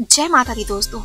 जय माता दी दोस्तों।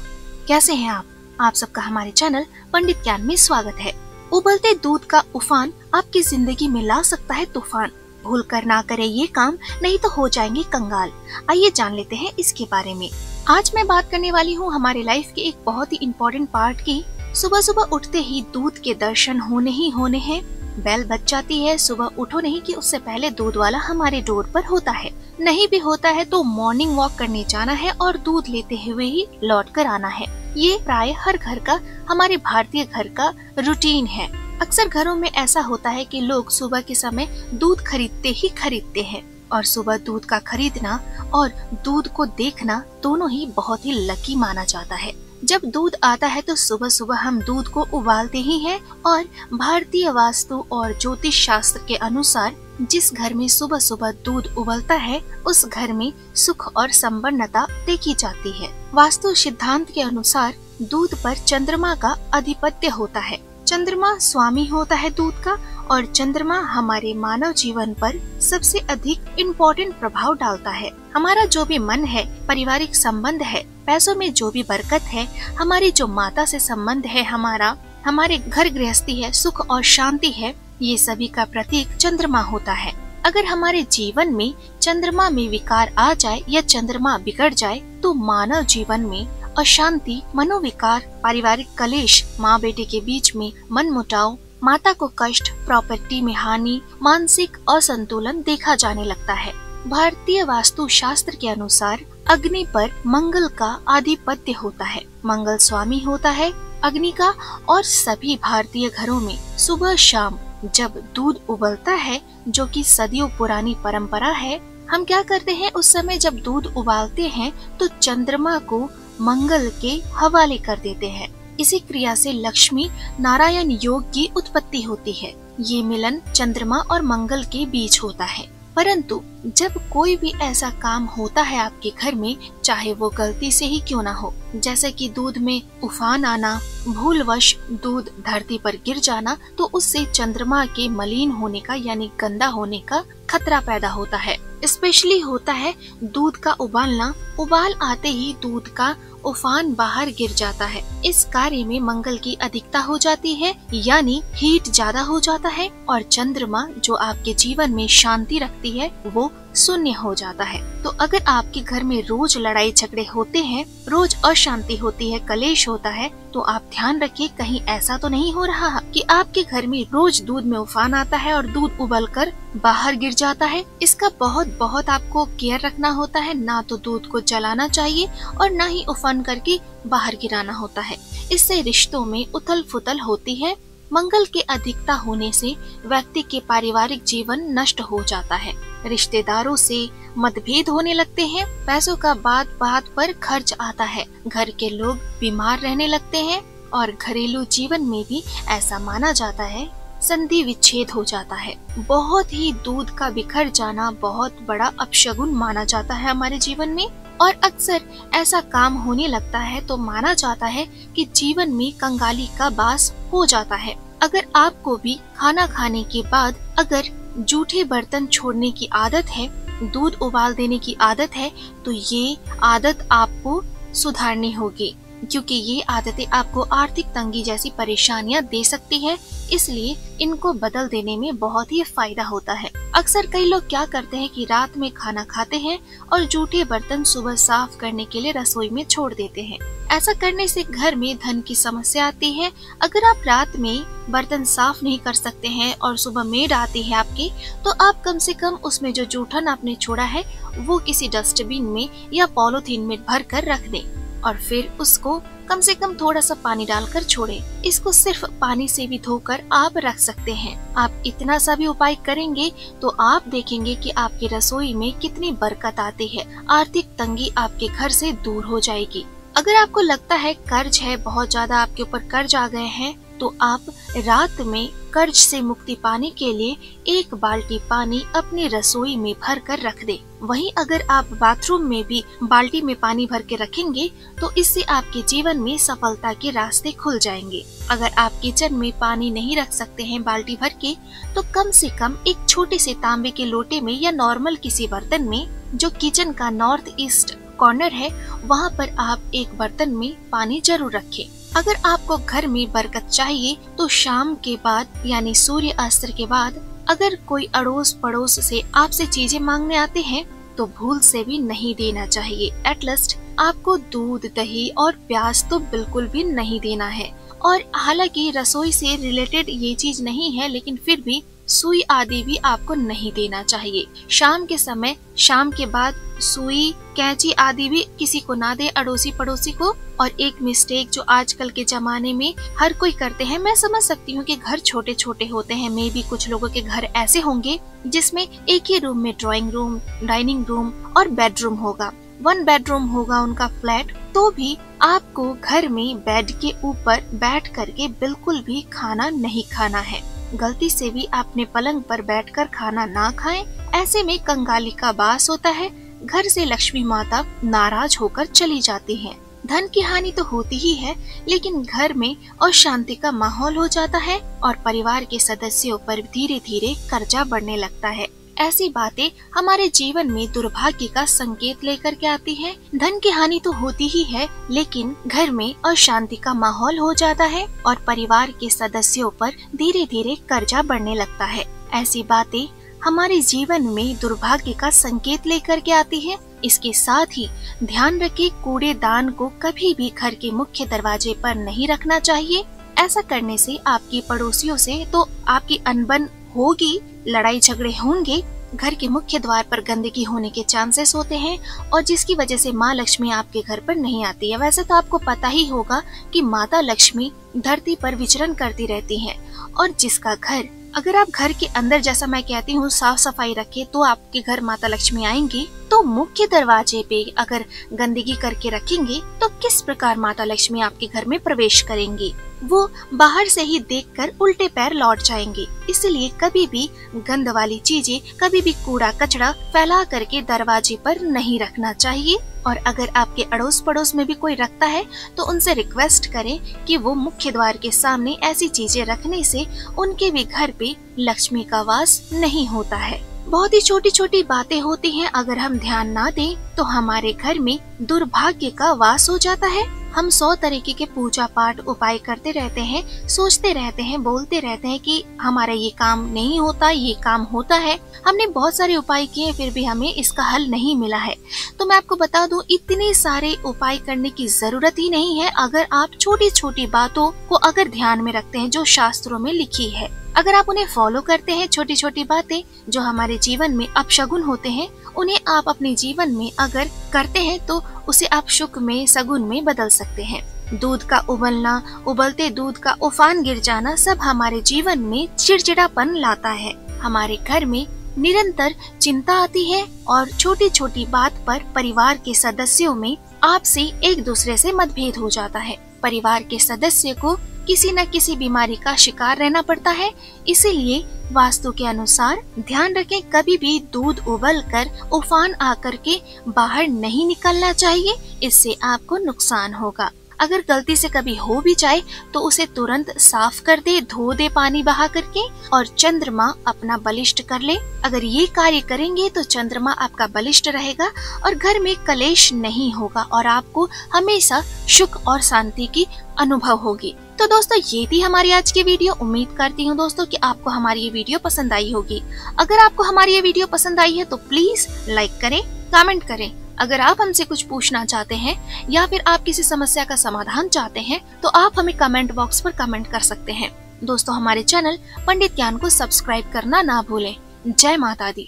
कैसे हैं आप? आप सबका हमारे चैनल पंडित ज्ञान में स्वागत है। उबलते दूध का उफान आपकी ज़िंदगी में ला सकता है तूफ़ान। भूल कर ना करे ये काम, नहीं तो हो जाएँगे कंगाल। आइए जान लेते हैं इसके बारे में। आज मैं बात करने वाली हूँ हमारे लाइफ के एक बहुत ही इम्पोर्टेंट पार्ट की। सुबह सुबह उठते ही दूध के दर्शन होने ही होने हैं। बेल बच जाती है, सुबह उठो नहीं कि उससे पहले दूध वाला हमारे डोर पर होता है। नहीं भी होता है तो मॉर्निंग वॉक करने जाना है और दूध लेते हुए ही लौट कर आना है। ये प्राय हर घर का, हमारे भारतीय घर का रूटीन है। अक्सर घरों में ऐसा होता है कि लोग सुबह के समय दूध खरीदते ही खरीदते हैं और सुबह दूध का खरीदना और दूध को देखना दोनों ही बहुत ही लकी माना जाता है। जब दूध आता है तो सुबह सुबह हम दूध को उबालते ही हैं और भारतीय वास्तु और ज्योतिष शास्त्र के अनुसार जिस घर में सुबह सुबह दूध उबलता है, उस घर में सुख और संपन्नता देखी जाती है। वास्तु सिद्धांत के अनुसार दूध पर चंद्रमा का अधिपत्य होता है। चंद्रमा स्वामी होता है दूध का और चंद्रमा हमारे मानव जीवन पर सबसे अधिक इम्पोर्टेंट प्रभाव डालता है। हमारा जो भी मन है, पारिवारिक संबंध है पैसों में जो भी बरकत है, हमारी जो माता से संबंध है हमारा, हमारे घर गृहस्थी है, सुख और शांति है, ये सभी का प्रतीक चंद्रमा होता है। अगर हमारे जीवन में चंद्रमा में विकार आ जाए या चंद्रमा बिगड़ जाए तो मानव जीवन में अशांति, मनोविकार, पारिवारिक कलेश माँ बेटे के बीच में मन मुटाव माता को कष्ट, प्रॉपर्टी में हानि, मानसिक असंतुलन देखा जाने लगता है। भारतीय वास्तु शास्त्र के अनुसार, अग्नि पर मंगल का आधिपत्य होता है। मंगल स्वामी होता है अग्नि का और सभी भारतीय घरों में सुबह शाम जब दूध उबलता है, जो कि सदियों पुरानी परंपरा है, हम क्या करते हैं, उस समय जब दूध उबालते हैं तो चंद्रमा को मंगल के हवाले कर देते हैं। इसी क्रिया से लक्ष्मी नारायण योग की उत्पत्ति होती है। ये मिलन चंद्रमा और मंगल के बीच होता है। परंतु जब कोई भी ऐसा काम होता है आपके घर में, चाहे वो गलती से ही क्यों ना हो, जैसे कि दूध में उफान आना, भूलवश दूध धरती पर गिर जाना तो उससे चंद्रमा के मलिन होने का यानी गंदा होने का खतरा पैदा होता है। स्पेशली होता है दूध का उबालना। उबाल आते ही दूध का उफान बाहर गिर जाता है। इस कार्य में मंगल की अधिकता हो जाती है, यानी हीट ज़्यादा हो जाता है, और चंद्रमा, जो आपके जीवन में शांति रखती है, वो शून्य हो जाता है। तो अगर आपके घर में रोज लड़ाई झगड़े होते हैं, रोज अशांति होती है, कलेश होता है तो आप ध्यान रखिए, कहीं ऐसा तो नहीं हो रहा कि आपके घर में रोज दूध में उफान आता है और दूध उबल कर बाहर गिर जाता है। इसका बहुत बहुत आपको केयर रखना होता है। ना तो दूध को जलाना चाहिए और न ही उफान करके बाहर गिराना होता है। इससे रिश्तों में उथल फुथल होती है। मंगल के अधिकता होने से व्यक्ति के पारिवारिक जीवन नष्ट हो जाता है। रिश्तेदारों से मतभेद होने लगते हैं। पैसों का बात बात पर खर्च आता है। घर के लोग बीमार रहने लगते हैं और घरेलू जीवन में भी ऐसा माना जाता है। संधि विच्छेद हो जाता है। बहुत ही दूध का बिखर जाना बहुत बड़ा अपशगुन माना जाता है हमारे जीवन में। और अक्सर ऐसा काम होने लगता है तो माना जाता है कि जीवन में कंगाली का बास हो जाता है। अगर आपको भी खाना खाने के बाद अगर जूठे बर्तन छोड़ने की आदत है, दूध उबाल देने की आदत है तो ये आदत आपको सुधारनी होगी। क्योंकि ये आदतें आपको आर्थिक तंगी जैसी परेशानियाँ दे सकती है, इसलिए इनको बदल देने में बहुत ही फ़ायदा होता है। अक्सर कई लोग क्या करते हैं कि रात में खाना खाते हैं और जूठे बर्तन सुबह साफ़ करने के लिए रसोई में छोड़ देते हैं। ऐसा करने से घर में धन की समस्या आती है। अगर आप रात में बर्तन साफ़ नहीं कर सकते हैं और सुबह मेड आती है आपकी तो आप कम से कम उसमें जो जूठन आपने छोड़ा है, वो किसी डस्टबिन में या पॉलोथीन में भर कर रख दें। और फिर उसको कम से कम थोड़ा सा पानी डालकर छोड़े। इसको सिर्फ़ पानी से भी धोकर आप रख सकते हैं। आप इतना सा भी उपाय करेंगे तो आप देखेंगे कि आपकी रसोई में कितनी बरकत आती है। आर्थिक तंगी आपके घर से दूर हो जाएगी। अगर आपको लगता है कर्ज है, बहुत ज़्यादा आपके ऊपर कर्ज आ गए हैं तो आप रात में कर्ज से मुक्ति पाने के लिए एक बाल्टी पानी अपनी रसोई में भर कर रख दे। वहीं अगर आप बाथरूम में भी बाल्टी में पानी भर के रखेंगे तो इससे आपके जीवन में सफलता के रास्ते खुल जाएँगे अगर आप किचन में पानी नहीं रख सकते हैं बाल्टी भर के तो कम से कम एक छोटे से तांबे के लोटे में या नॉर्मल किसी बर्तन में, जो किचन का नॉर्थ ईस्ट कॉर्नर है, वहाँ पर आप एक बर्तन में पानी ज़रूर रखें। अगर आपको घर में बरकत चाहिए तो शाम के बाद, यानी सूर्य अस्त्र के बाद अगर कोई अड़ोस पड़ोस से आपसे चीज़ें मांगने आते हैं तो भूल से भी नहीं देना चाहिए। एटलीस्ट आपको दूध, दही और प्याज तो बिल्कुल भी नहीं देना है। और हालाँकि रसोई से रिलेटेड ये चीज़ नहीं है, लेकिन फिर भी सुई आदि भी आपको नहीं देना चाहिए। शाम के समय, शाम के बाद सुई, कैंची आदि भी किसी को ना दे अड़ोसी पड़ोसी को। और एक मिस्टेक जो आजकल के जमाने में हर कोई करते हैं, मैं समझ सकती हूँ कि घर छोटे छोटे होते हैं। मे भी कुछ लोगों के घर ऐसे होंगे जिसमें एक ही रूम में ड्राइंग रूम डाइनिंग रूम और बेडरूम होगा। वन बेडरूम होगा उनका फ्लैट तो भी आपको घर में बेड के ऊपर बैठ करके बिल्कुल भी खाना नहीं खाना है। गलती से भी आपने पलंग पर बैठकर खाना ना खाएँ, ऐसे में कंगाली का बास होता है। घर से लक्ष्मी माता नाराज़ होकर चली जाती हैं। धन की हानि तो होती ही है, लेकिन घर में अशांति का माहौल हो जाता है और परिवार के सदस्यों पर धीरे धीरे कर्जा बढ़ने लगता है। ऐसी बातें हमारे जीवन में दुर्भाग्य का संकेत लेकर के आती है। धन की हानि तो होती ही है, लेकिन घर में अशांति का माहौल हो जाता है और परिवार के सदस्यों पर धीरे धीरे कर्जा बढ़ने लगता है। ऐसी बातें हमारे जीवन में दुर्भाग्य का संकेत लेकर के आती है। इसके साथ ही ध्यान रखे कूड़ेदान को कभी भी घर के मुख्य दरवाजे पर नहीं रखना चाहिए। ऐसा करने से आपके पड़ोसियों से तो आपकी अनबन होगी, लड़ाई झगड़े होंगे, घर के मुख्य द्वार पर गंदगी होने के चांसेस होते हैं और जिसकी वजह से माँ लक्ष्मी आपके घर पर नहीं आती है। वैसे तो आपको पता ही होगा कि माता लक्ष्मी धरती पर विचरण करती रहती हैं और जिसका घर अगर आप घर के अंदर, जैसा मैं कहती हूँ साफ़ सफ़ाई रखे तो आपके घर माता लक्ष्मी आएँगी। तो मुख्य दरवाजे पे अगर गंदगी करके रखेंगे तो किस प्रकार माता लक्ष्मी आपके घर में प्रवेश करेंगी? वो बाहर से ही देखकर उल्टे पैर लौट जाएँगे। इसलिए कभी भी गंद वाली चीज़ें, कभी भी कूड़ा कचरा फैला करके दरवाजे पर नहीं रखना चाहिए। और अगर आपके अड़ोस पड़ोस में भी कोई रखता है तो उनसे रिक्वेस्ट करें कि वो मुख्य द्वार के सामने ऐसी चीज़ें रखने से उनके भी घर पे लक्ष्मी का वास नहीं होता है। बहुत ही छोटी छोटी बातें होती हैं, अगर हम ध्यान ना दें तो हमारे घर में दुर्भाग्य का वास हो जाता है। हम सौ तरीके के पूजा पाठ उपाय करते रहते हैं, सोचते रहते हैं, बोलते रहते हैं कि हमारा ये काम नहीं होता, ये काम होता है। हमने बहुत सारे उपाय किए फिर भी हमें इसका हल नहीं मिला है। तो मैं आपको बता दूँ, इतने सारे उपाय करने की ज़रूरत ही नहीं है, अगर आप छोटी छोटी बातों को अगर ध्यान में रखते हैं, जो शास्त्रों में लिखी है। अगर आप उन्हें फॉलो करते हैं छोटी छोटी बातें, जो हमारे जीवन में अपशगुन होते हैं, उन्हें आप अपने जीवन में अगर करते हैं तो उसे आप शुक में, सगुन में बदल सकते हैं। दूध का उबलना, उबलते दूध का उफान गिर जाना सब हमारे जीवन में चिड़चिड़ापन लाता है। हमारे घर में निरंतर चिंता आती है और छोटी छोटी बात पर परिवार के सदस्यों में आपसे एक दूसरे से मतभेद हो जाता है। परिवार के सदस्य को किसी न किसी बीमारी का शिकार रहना पड़ता है। इसीलिए वास्तु के अनुसार ध्यान रखें, कभी भी दूध उबल कर उफान आकर के बाहर नहीं निकलना चाहिए, इससे आपको नुकसान होगा। अगर गलती से कभी हो भी जाए तो उसे तुरंत साफ़ कर दे, धो दे पानी बहा करके और चंद्रमा अपना बलिष्ठ कर ले। अगर ये कार्य करेंगे तो चंद्रमा आपका बलिष्ठ रहेगा और घर में कलेश नहीं होगा और आपको हमेशा सुख और शांति की अनुभव होगी। तो दोस्तों, ये थी हमारी आज की वीडियो। उम्मीद करती हूँ दोस्तों कि आपको हमारी ये वीडियो पसंद आई होगी। अगर आपको हमारी ये वीडियो पसंद आई है तो प्लीज़ लाइक करें, कमेंट करें। अगर आप हमसे कुछ पूछना चाहते हैं या फिर आप किसी समस्या का समाधान चाहते हैं तो आप हमें कमेंट बॉक्स पर कमेंट कर सकते हैं। दोस्तों, हमारे चैनल पंडित ज्ञान को सब्सक्राइब करना ना भूलें। जय माता दी।